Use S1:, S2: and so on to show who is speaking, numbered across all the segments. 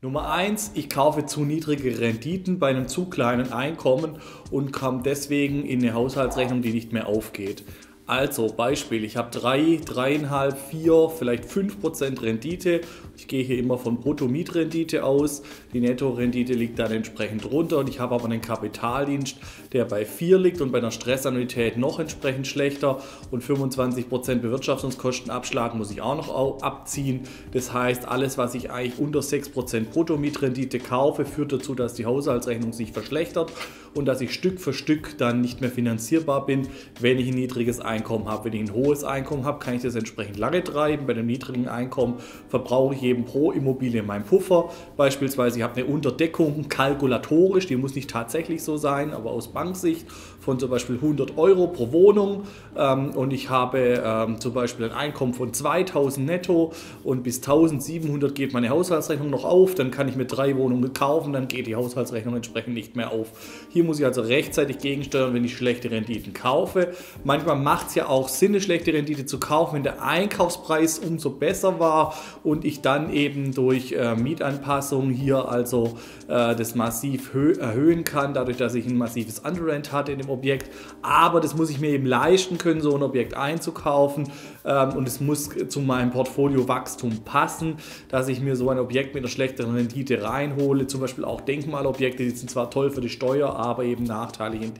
S1: Nummer eins: ich kaufe zu niedrige Renditen bei einem zu kleinen Einkommen und komme deswegen in eine Haushaltsrechnung, die nicht mehr aufgeht. Also Beispiel, ich habe 3, 3,5, 4, vielleicht 5% Rendite. Ich gehe hier immer von Brutto-Mietrendite aus. Die Netto-Rendite liegt dann entsprechend runter und ich habe aber einen Kapitaldienst, der bei 4 liegt und bei einer Stressannuität noch entsprechend schlechter und 25% Bewirtschaftungskostenabschlag muss ich auch noch abziehen. Das heißt, alles, was ich eigentlich unter 6% Brutto-Mietrendite kaufe, führt dazu, dass die Haushaltsrechnung sich verschlechtert und dass ich Stück für Stück dann nicht mehr finanzierbar bin, wenn ich ein niedriges Einkommen Einkommen habe. Wenn ich ein hohes Einkommen habe, kann ich das entsprechend lange treiben. Bei einem niedrigen Einkommen verbrauche ich eben pro Immobilie meinen Puffer. Beispielsweise, ich habe eine Unterdeckung kalkulatorisch, die muss nicht tatsächlich so sein, aber aus Banksicht von zum Beispiel 100 Euro pro Wohnung ähm, und ich habe ähm, zum Beispiel ein Einkommen von 2000 netto und bis 1700 geht meine Haushaltsrechnung noch auf, dann kann ich mir drei Wohnungen kaufen, dann geht die Haushaltsrechnung entsprechend nicht mehr auf. Hier muss ich also rechtzeitig gegensteuern, wenn ich schlechte Renditen kaufe. Manchmal macht macht es ja auch Sinn, eine schlechte Rendite zu kaufen, wenn der Einkaufspreis umso besser war und ich dann eben durch äh, Mietanpassungen hier also äh, das massiv erhöhen kann, dadurch, dass ich ein massives Underrent hatte in dem Objekt. Aber das muss ich mir eben leisten können, so ein Objekt einzukaufen ähm, und es muss zu meinem Portfoliowachstum passen, dass ich mir so ein Objekt mit einer schlechteren Rendite reinhole. Zum Beispiel auch Denkmalobjekte, die sind zwar toll für die Steuer, aber eben nachteilig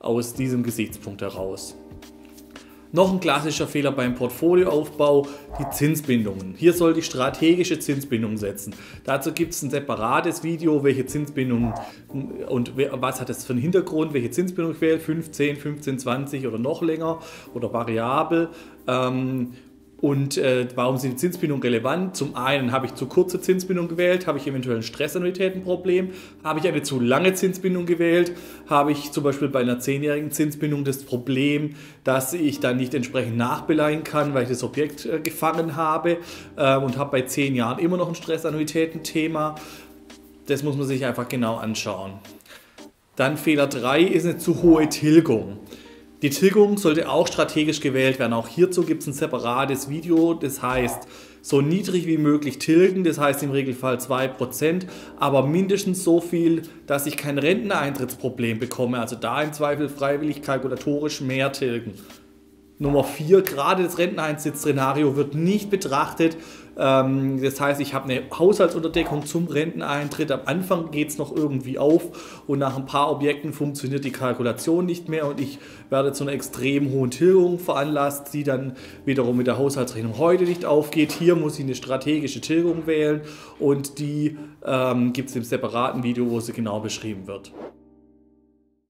S1: aus diesem Gesichtspunkt heraus. Noch ein klassischer Fehler beim Portfolioaufbau, die Zinsbindungen. Hier sollte ich strategische Zinsbindungen setzen. Dazu gibt es ein separates Video, welche Zinsbindungen und was hat das für einen Hintergrund, welche Zinsbindung ich wähle, 15, 15, 20 oder noch länger oder variabel. Ähm, und äh, warum sind die Zinsbindungen relevant? Zum einen habe ich zu kurze Zinsbindung gewählt, habe ich eventuell ein Stressannuitätenproblem. Habe ich eine zu lange Zinsbindung gewählt, habe ich zum Beispiel bei einer zehnjährigen Zinsbindung das Problem, dass ich dann nicht entsprechend nachbeleihen kann, weil ich das Objekt äh, gefangen habe äh, und habe bei zehn Jahren immer noch ein Stressannuitätenthema. Das muss man sich einfach genau anschauen. Dann Fehler 3 ist eine zu hohe Tilgung. Die Tilgung sollte auch strategisch gewählt werden. Auch hierzu gibt es ein separates Video. Das heißt, so niedrig wie möglich tilgen, das heißt im Regelfall 2%, aber mindestens so viel, dass ich kein Renteneintrittsproblem bekomme. Also da im Zweifel freiwillig kalkulatorisch mehr tilgen. Nummer 4, gerade das Renteneintrittsszenario wird nicht betrachtet. Ähm, das heißt, ich habe eine Haushaltsunterdeckung zum Renteneintritt. Am Anfang geht es noch irgendwie auf und nach ein paar Objekten funktioniert die Kalkulation nicht mehr und ich werde zu einer extrem hohen Tilgung veranlasst, die dann wiederum mit der Haushaltsrechnung heute nicht aufgeht. Hier muss ich eine strategische Tilgung wählen und die ähm, gibt es im separaten Video, wo sie genau beschrieben wird.